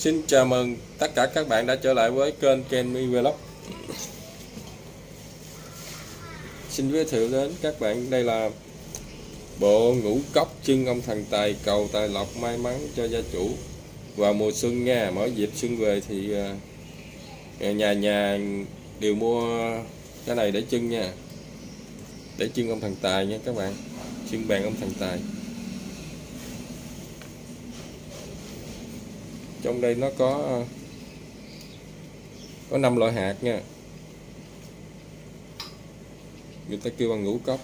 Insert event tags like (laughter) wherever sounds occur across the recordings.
Xin chào mừng tất cả các bạn đã trở lại với kênh Kenmy Vlog. Xin giới thiệu đến các bạn, đây là bộ ngũ cốc chân ông thần tài cầu tài lộc may mắn cho gia chủ. Vào mùa xuân nha mỗi dịp xuân về thì à, nhà nhà đều mua cái này để chân nha. Để chân ông thần tài nha các bạn chân bàn ông thần tài. Trong đây nó có ờ, có 5 loại hạt nha. Người ta kêu bằng ngũ cốc.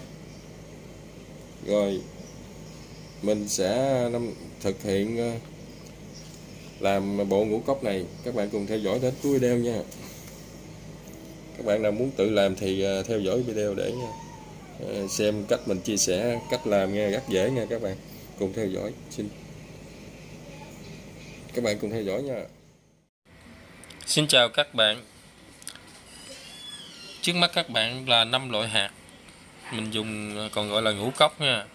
Rồi, mình sẽ thực hiện ờ, làm bộ ngũ cốc này. Các bạn cùng theo dõi đến cuối video nha. Các bạn nào muốn tự làm thì ờ, theo dõi video để xem cách mình chia sẻ, cách làm nghe rất dễ nha các bạn. Cùng theo dõi. Xin các bạn cùng theo dõi nha. Xin chào các bạn. Trước mắt các bạn là năm loại hạt. Mình dùng à, còn gọi là ngũ cốc nha.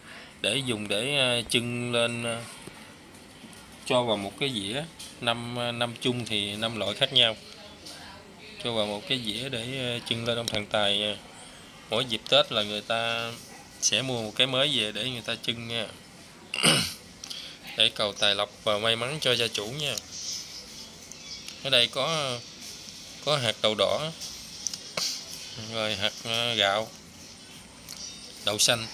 Để dùng để à, trưng lên à, Cho vào một cái dĩa. Năm năm chung thì năm loại khác nhau. Cho vào một cái dĩa để trưng lên ông thần tài nha Mỗi dịp Tết là người ta sẽ mua một cái mới về để người ta trưng nha. (clears throat) để cầu tài lộc và may mắn cho gia chủ nha. Ở đây có có hạt đậu đỏ, rồi hạt à, gạo, đậu xanh,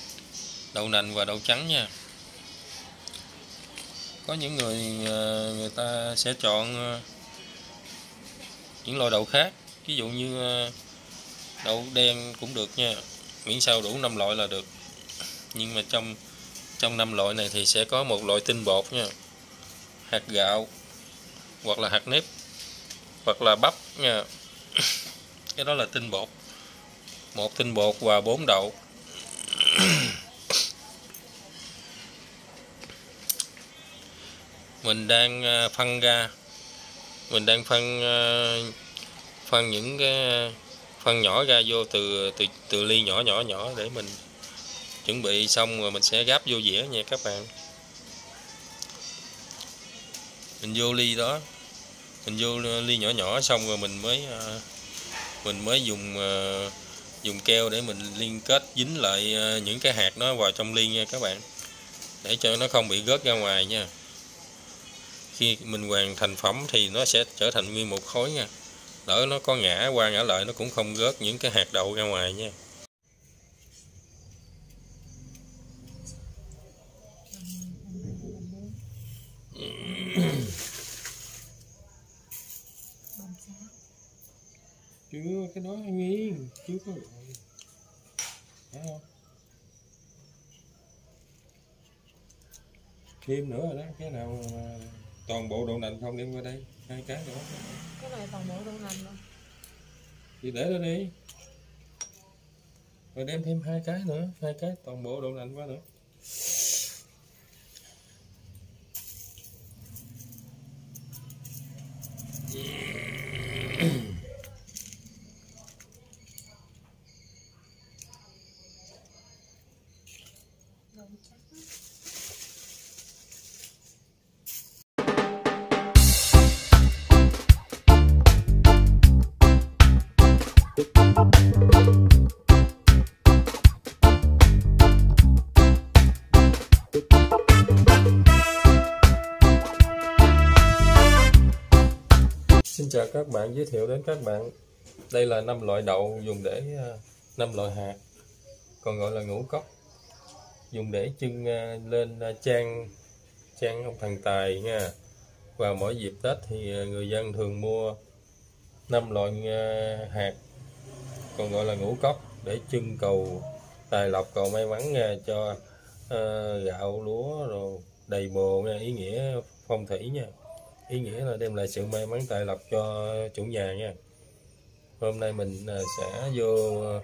đậu nành và đậu trắng nha. Có những người à, người ta sẽ chọn à, những loại đậu khác, ví dụ như đậu đen cũng được nha. Miễn sao đủ năm loại là được. Nhưng mà trong trong năm loại này thì sẽ có một loại tinh bột nha. Hạt gạo, hoặc là hạt nếp, hoặc là bắp nha. (coughs) Cái đó là tinh bột. Một tinh bột và bốn đậu. (coughs) Mình đang à, phân ra. Mình đang phân à, phân những cái à, phân nhỏ ra vô từ từ từ ly nhỏ nhỏ nhỏ để mình chuẩn bị xong rồi mình sẽ gắp vô dĩa nha các bạn. Mình vô ly đó. Mình vô ly nhỏ nhỏ xong rồi mình mới ờ, mình mới dùng ờ, dùng keo để mình liên kết dính lại ờ, những cái hạt nó vào trong ly nha các bạn. Để cho nó không bị rớt ra ngoài nha. Khi mình hoàn thành phẩm thì nó sẽ trở thành nguyên một khối nha. Đỡ nó có ngã qua ngã lại nó cũng không rớt những cái hạt đậu ra ngoài nha. Cái đó nghiêng chưa có thấy không? Thêm nữa rồi đó cái nào mà toàn bộ đậu nành không đem qua đây hai cái nữa cái này toàn bộ đậu nành rồi thì để đó đi. Rồi đem thêm hai cái nữa hai cái toàn bộ đậu nành qua nữa chào các bạn, giới thiệu đến các bạn. Đây là năm loại đậu dùng để à, năm loại hạt Còn gọi là ngũ cốc. Dùng để trưng à, lên à, trang trang ông thần tài nha. Vào mỗi dịp Tết thì người dân thường mua năm loại hạt Còn gọi là ngũ cốc Để trưng cầu tài lộc cầu may mắn nha cho uh, gạo lúa rồi đầy bồ nha ý nghĩa phong thủy nha ý nghĩa là đem lại sự may mắn tài lộc cho chủ nhà nha. Hôm nay mình à, sẽ vô à,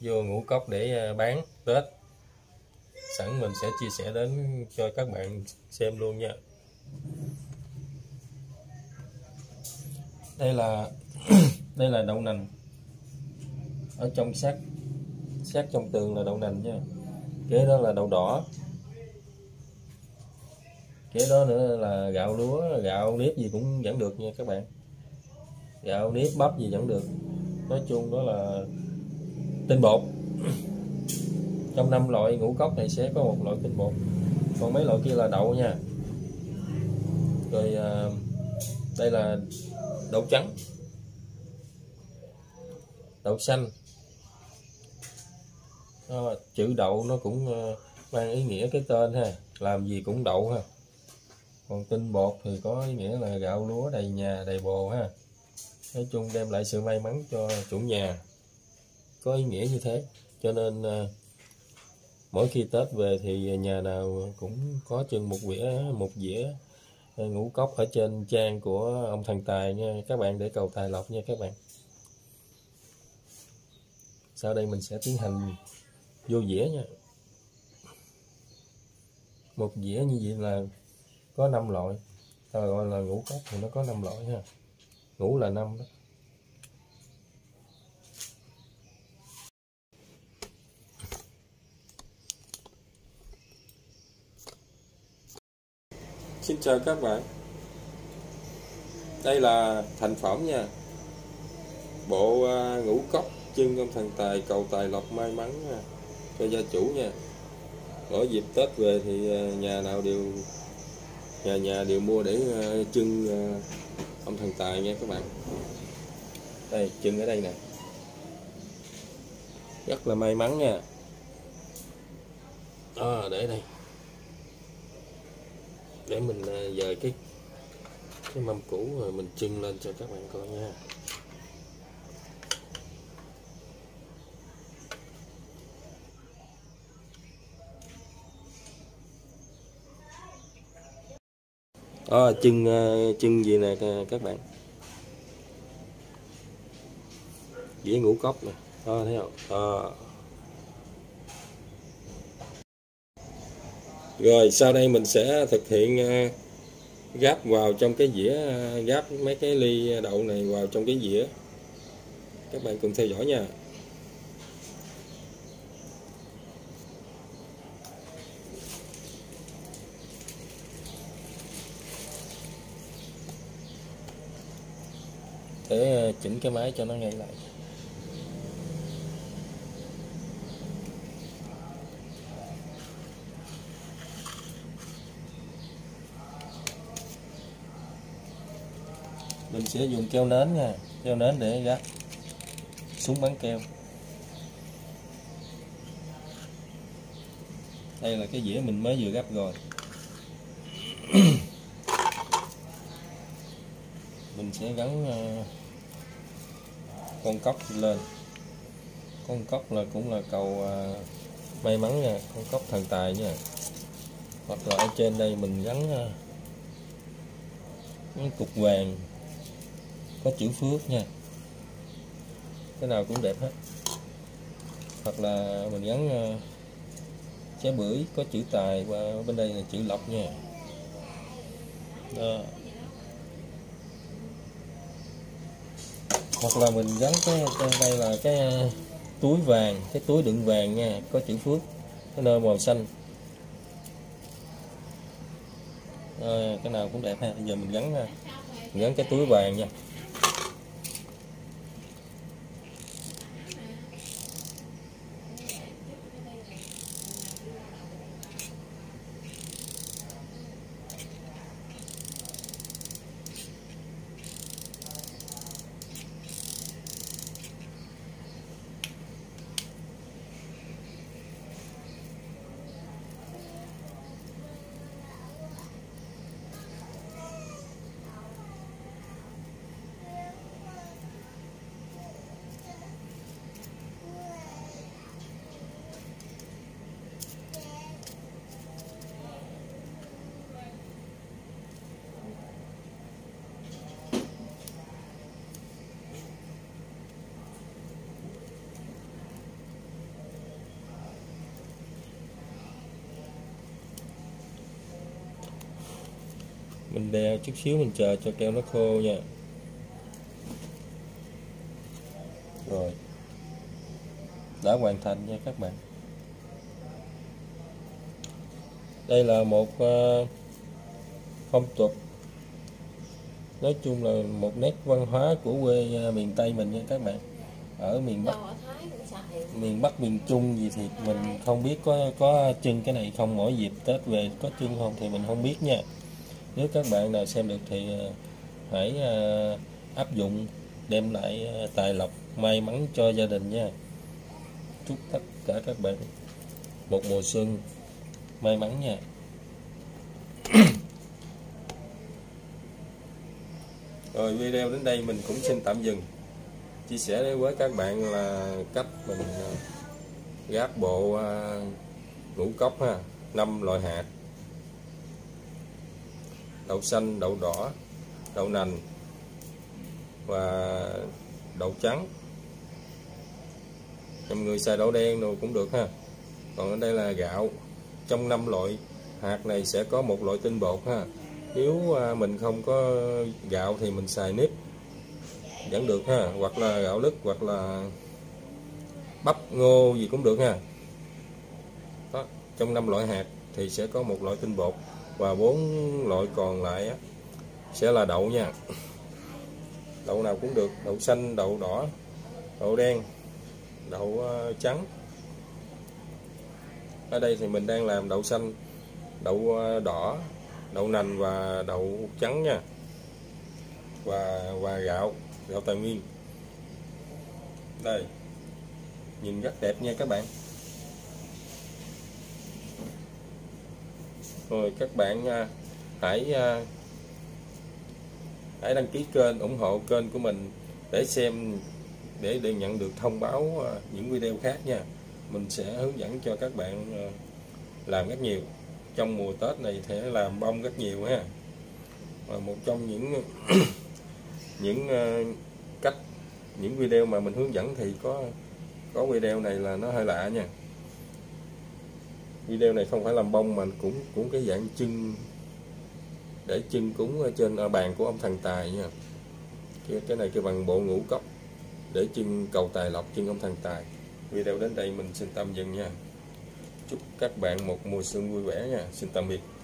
vô ngũ cốc để à, bán tết. Sẵn mình sẽ chia sẻ đến cho các bạn xem luôn nha. Đây là (coughs) đây là đậu nành. Ở trong sát sát trong tường là đậu nành nha. Kế đó là đậu đỏ kế đó nữa là gạo lúa gạo nếp gì cũng vẫn được nha các bạn. Gạo nếp bắp gì vẫn được. Nói chung đó là tinh bột. (clears throat) Trong năm loại ngũ cốc này sẽ có một loại tinh bột. Còn mấy loại kia là đậu nha. Rồi à, đây là đậu trắng đậu xanh. Đó, chữ đậu nó cũng à, mang ý nghĩa cái tên ha. Làm gì cũng đậu ha còn tinh bột thì có ý nghĩa là gạo lúa đầy nhà, đầy bồ ha. Nói chung đem lại sự may mắn cho chủ nhà. Có ý nghĩa như thế. Cho nên à, mỗi khi tết về thì nhà nào cũng có chừng một vỉa, một dĩa à, ngũ cốc ở trên trang của ông thần tài nha. Các bạn để cầu tài lộc nha các bạn. Sau đây mình sẽ tiến hành vô dĩa nha. Một dĩa như vậy là có 5 loại. Ta gọi là ngũ cốc thì nó có 5 loại ha. Ngũ là năm đó. Xin chào các bạn. Đây là thành phẩm nha. Bộ à, ngũ cốc chân công thần tài cầu tài lộc may mắn nha. cho gia chủ nha. Mỗi dịp Tết về thì à, nhà nào đều nhà nhà đều mua để ờ, trưng ờ, ông thần tài nha các bạn. Đây trưng ở đây nè. Rất là may mắn nha. À, để đây. Để mình ờ, dời cái cái mâm cũ rồi mình trưng lên cho các bạn coi nha. Ờ, đó chân ờ, chân gì nè ờ, các bạn? Dĩa ngũ cốc nè. Đó thấy không? Đó. rồi, sau đây mình sẽ thực hiện gáp vào trong cái dĩa gáp mấy cái ly đậu này vào trong cái dĩa. Các bạn cùng theo dõi nha. Để ờ, chỉnh cái máy cho nó ngay lại. Mình sẽ dùng keo nến nha, keo nến để gắp súng bắn keo. Đây là cái dĩa mình mới vừa gấp rồi (clears throat) mình sẽ gắn ờ, con cốc lên. Con cốc là cũng là cầu ờ, may mắn nha, con cốc thần tài nha. Hoặc là ở trên đây mình gắn ờ, cái cục vàng, có chữ phước nha. Cái nào cũng đẹp hết. Hoặc là mình gắn trái bưởi có chữ tài và bên đây là chữ lộc nha. Đó. Hoặc là mình gắn cái đây là cái túi vàng cái túi đựng vàng nha có chữ phước cái nơi màu xanh. À, cái nào cũng đẹp ha bây giờ mình gắn à, mình gắn cái túi vàng nha. Mình đeo chút xíu mình chờ cho keo nó khô nha. Rồi. Đã hoàn thành nha các bạn. Đây là một ờ, phong tục. Nói chung là một nét văn hóa của quê ờ, miền tây mình nha các bạn. Ở miền bắc miền bắc, miền trung gì thì mình không biết có có trưng cái này không. Mỗi dịp tết về có trưng không thì mình không biết nha nếu các bạn nào xem được thì ờ, hãy ờ, áp dụng, đem lại ờ, tài lộc may mắn cho gia đình nha. Chúc tất cả các bạn một mùa xuân may mắn nha. (coughs) Rồi, video đến đây mình cũng xin tạm dừng. Chia sẻ với các bạn là cách mình gáp bộ ngũ cốc ha, năm loại hạt đậu xanh, đậu đỏ, đậu nành và đậu trắng. Nhiều người xài đậu đen rồi cũng được ha. Còn ở đây là gạo. Trong năm loại hạt này sẽ có một loại tinh bột ha. Nếu à, mình không có gạo thì mình xài nếp. Vẫn được ha. Hoặc là gạo lứt, hoặc là bắp, ngô gì cũng được ha. Đó, trong năm loại hạt thì sẽ có một loại tinh bột và bốn loại còn lại sẽ là đậu nha. Đậu nào cũng được, đậu xanh, đậu đỏ, đậu đen, đậu ờ, trắng. Ở đây thì mình đang làm đậu xanh, đậu ờ, đỏ, đậu nành và đậu trắng nha. Và và gạo gạo tài nguyên đây, nhìn rất đẹp nha các bạn. Rồi các bạn à, hãy à, hãy đăng ký kênh, ủng hộ kênh của mình để xem, để để nhận được thông báo à, những video khác nha. Mình sẽ hướng dẫn cho các bạn làm rất nhiều. Trong mùa Tết này sẽ làm bông rất nhiều ha. Và một trong những (coughs) những cách, những video mà mình hướng dẫn thì có có video này là nó hơi lạ nha video này không phải làm bông mà cũng cũng cái dạng chân. Để chân cúng ở trên bàn của ông thần tài nha. Cái, cái này cái bằng bộ ngũ cốc. Để chân cầu tài lộc chân ông thần tài. Video đến đây mình xin tạm dừng nha. Chúc các bạn một mùa xuân vui vẻ nha. Xin tạm biệt.